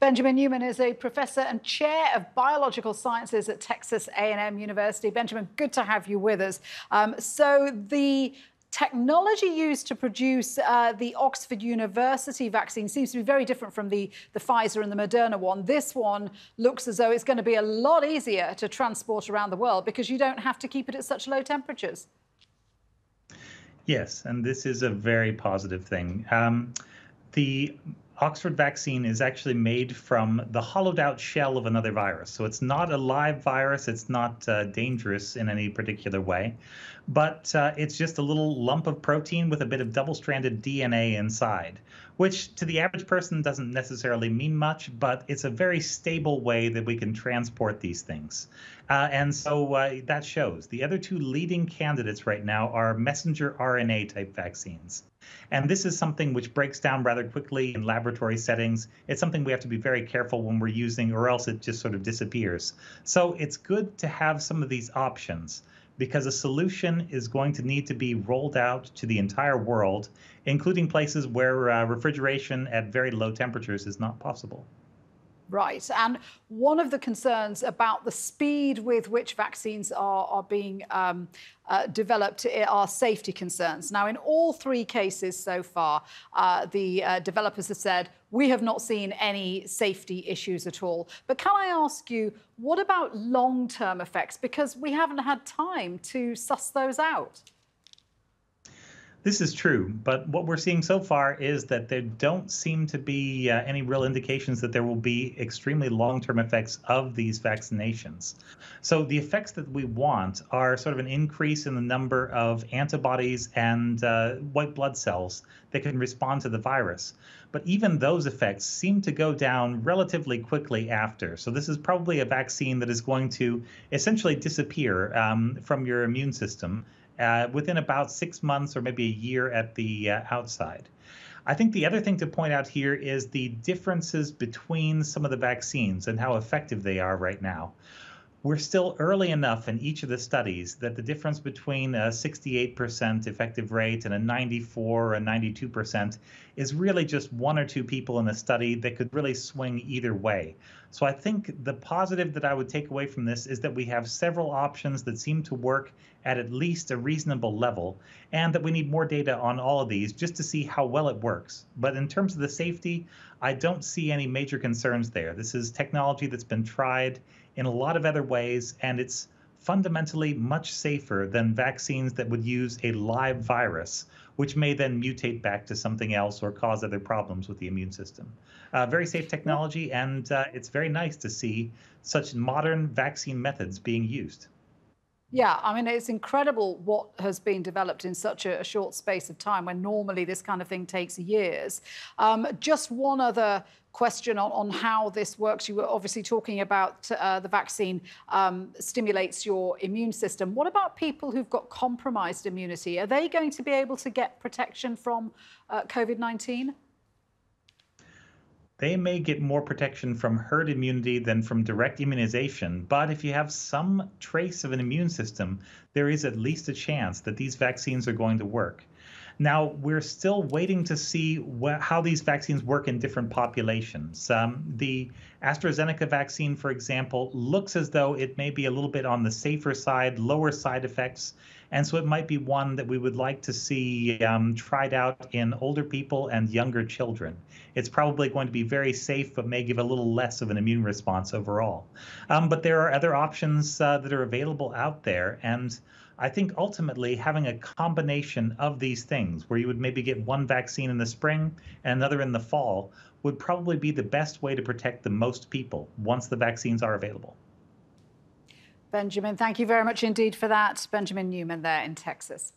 Benjamin Neuman is a professor and chair of biological sciences at Texas A&M University. Benjamin, good to have you with us. Um, so the technology used to produce uh, the Oxford University vaccine seems to be very different from the, the Pfizer and the Moderna one. This one looks as though it's going to be a lot easier to transport around the world because you don't have to keep it at such low temperatures. Yes, and this is a very positive thing. Um, the Oxford vaccine is actually made from the hollowed out shell of another virus. So it's not a live virus, it's not uh, dangerous in any particular way, but uh, it's just a little lump of protein with a bit of double stranded DNA inside, which to the average person doesn't necessarily mean much, but it's a very stable way that we can transport these things. Uh, and so uh, that shows. The other two leading candidates right now are messenger RNA type vaccines. And this is something which breaks down rather quickly in laboratory settings. It's something we have to be very careful when we're using, or else it just sort of disappears. So it's good to have some of these options because a solution is going to need to be rolled out to the entire world, including places where uh, refrigeration at very low temperatures is not possible. Right. And one of the concerns about the speed with which vaccines are, are being um, uh, developed are safety concerns. Now, in all three cases so far, uh, the uh, developers have said, we have not seen any safety issues at all. But can I ask you, what about long term effects? Because we haven't had time to suss those out. This is true, but what we're seeing so far is that there don't seem to be uh, any real indications that there will be extremely long term effects of these vaccinations. So, the effects that we want are sort of an increase in the number of antibodies and uh, white blood cells that can respond to the virus. But even those effects seem to go down relatively quickly after. So, this is probably a vaccine that is going to essentially disappear um, from your immune system uh, within about six months or maybe a year at the uh, outside. I think the other thing to point out here is the differences between some of the vaccines and how effective they are right now we're still early enough in each of the studies that the difference between a 68% effective rate and a 94 or a 92% is really just one or two people in a study that could really swing either way. So I think the positive that I would take away from this is that we have several options that seem to work at at least a reasonable level, and that we need more data on all of these just to see how well it works. But in terms of the safety, I don't see any major concerns there. This is technology that's been tried in a lot of other ways, and it's fundamentally much safer than vaccines that would use a live virus, which may then mutate back to something else or cause other problems with the immune system. Uh, very safe technology, and uh, it's very nice to see such modern vaccine methods being used. Yeah, I mean, it's incredible what has been developed in such a, a short space of time when normally this kind of thing takes years. Um, just one other question on, on, how this works. You were obviously talking about uh, the vaccine um, stimulates your immune system. What about people who've got compromised immunity? Are they going to be able to get protection from uh, COVID 19? They may get more protection from herd immunity than from direct immunization. But if you have some trace of an immune system, there is at least a chance that these vaccines are going to work. Now, we're still waiting to see wh- how these vaccines work in different populations. Um, the AstraZeneca vaccine, for example, looks as though it may be a little bit on the safer side, lower side effects. And so it might be one that we would like to see um, tried out in older people and younger children. It's probably going to be very safe, but may give a little less of an immune response overall. Um, but there are other options uh, that are available out there. And I think ultimately having a combination of these things, where you would maybe get one vaccine in the spring and another in the fall, would probably be the best way to protect the most people once the vaccines are available. Benjamin, thank you very much indeed for that. Benjamin Neuman there in Texas.